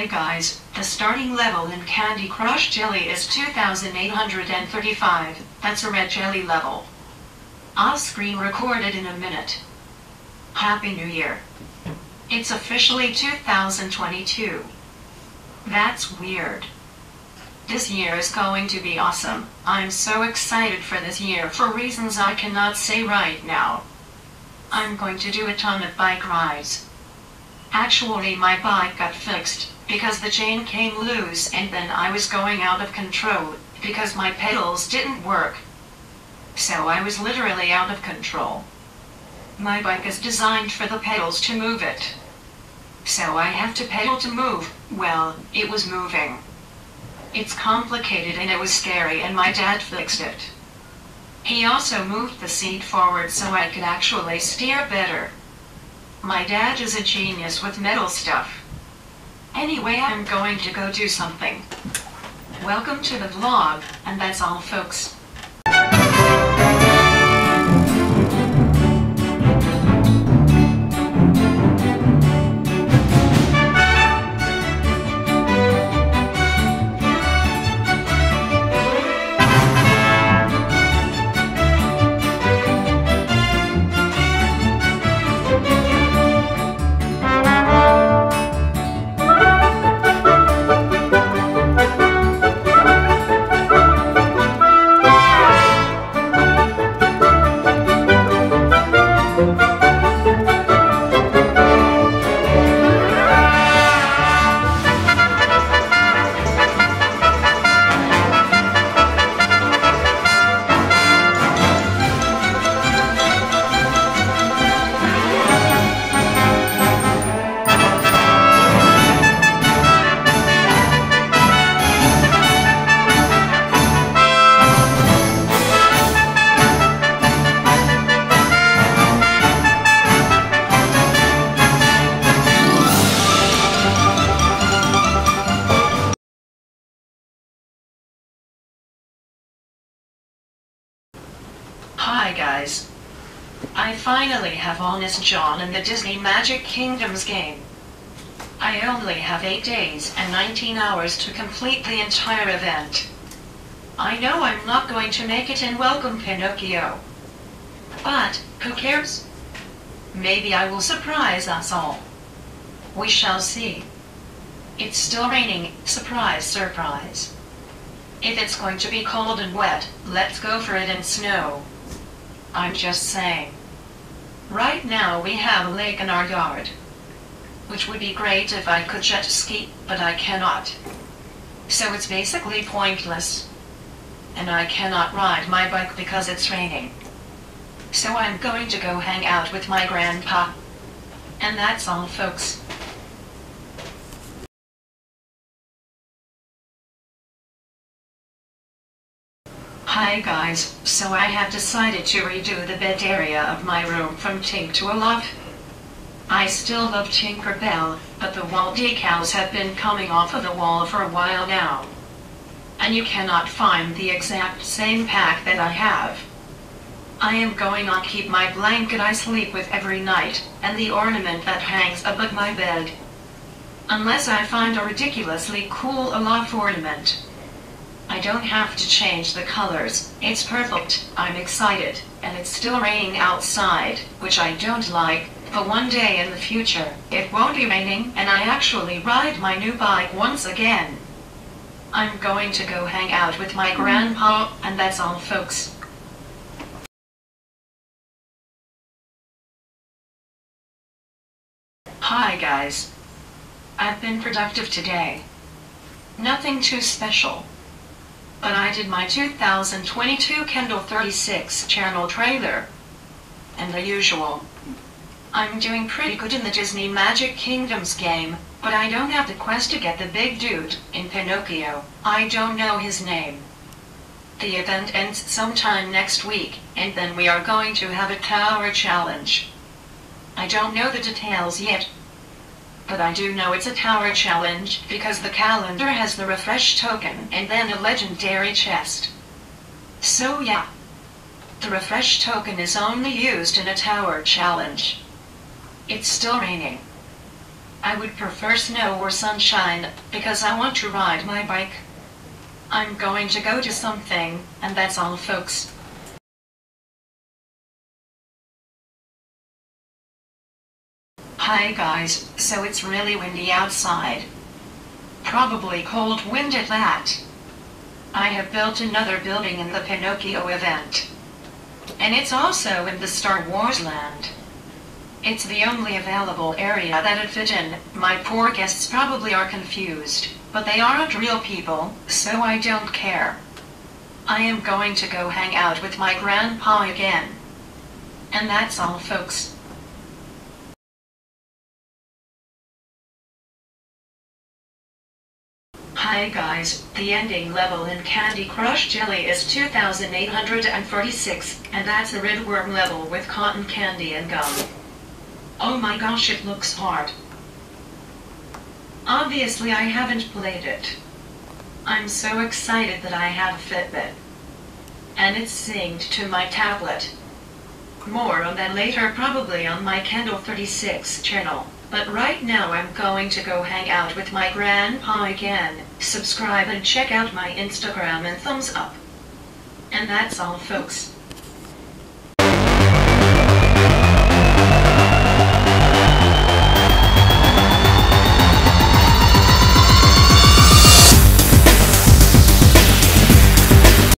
Hi guys, the starting level in Candy Crush Jelly is 2835. That's a red jelly level. I'll screen record it in a minute. Happy New Year. It's officially 2022. That's weird. This year is going to be awesome. I'm so excited for this year for reasons I cannot say right now. I'm going to do a ton of bike rides. Actually, my bike got fixed because the chain came loose and then I was going out of control because my pedals didn't work. So I was literally out of control. My bike is designed for the pedals to move it. So I have to pedal to move. Well, it was moving. It's complicated and it was scary and my dad fixed it. He also moved the seat forward so I could actually steer better. My dad is a genius with metal stuff. Anyway, I'm going to go do something. Welcome to the vlog, and that's all folks. Guys. I finally have Honest John in the Disney Magic Kingdoms game. I only have 8 days and 19 hours to complete the entire event. I know I'm not going to make it in Welcome Pinocchio. But, who cares? Maybe I will surprise us all. We shall see. It's still raining, surprise, surprise. If it's going to be cold and wet, let's go for it in snow. I'm just saying. Right now we have a lake in our yard. Which would be great if I could jet ski, but I cannot. So it's basically pointless. And I cannot ride my bike because it's raining. So I'm going to go hang out with my grandpa. And that's all folks. Hi guys, so I have decided to redo the bed area of my room from Tink to Olaf. I still love Tinkerbell, but the wall decals have been coming off of the wall for a while now. And you cannot find the exact same pack that I have. I am going to keep my blanket I sleep with every night, and the ornament that hangs above my bed. Unless I find a ridiculously cool Olaf ornament. I don't have to change the colors. It's perfect. I'm excited. And it's still raining outside, which I don't like. But one day in the future, it won't be raining and I actually ride my new bike once again. I'm going to go hang out with my grandpa, and that's all folks. Hi guys. I've been productive today. Nothing too special but I did my 2022 Kendal 36 channel trailer. And the usual. I'm doing pretty good in the Disney Magic Kingdoms game, but I don't have the quest to get the big dude in Pinocchio. I don't know his name. The event ends sometime next week, and then we are going to have a tower challenge. I don't know the details yet, but I do know it's a tower challenge because the calendar has the refresh token and then a legendary chest. So yeah. The refresh token is only used in a tower challenge. It's still raining. I would prefer snow or sunshine because I want to ride my bike. I'm going to go to something, and that's all, folks. Hi guys, so it's really windy outside. Probably cold wind at that. I have built another building in the Pinocchio event. And it's also in the Star Wars land. It's the only available area that it fit in. My poor guests probably are confused, but they aren't real people, so I don't care. I am going to go hang out with my grandpa again. And that's all folks. Hi guys, the ending level in Candy Crush Jelly is 2846, and that's a red worm level with cotton candy and gum. Oh my gosh, it looks hard. Obviously I haven't played it. I'm so excited that I have a Fitbit. And it's synced to my tablet. More on that later probably on my Kendal 36 channel. But right now I'm going to go hang out with my grandpa again. Subscribe and check out my Instagram and thumbs up. And that's all folks.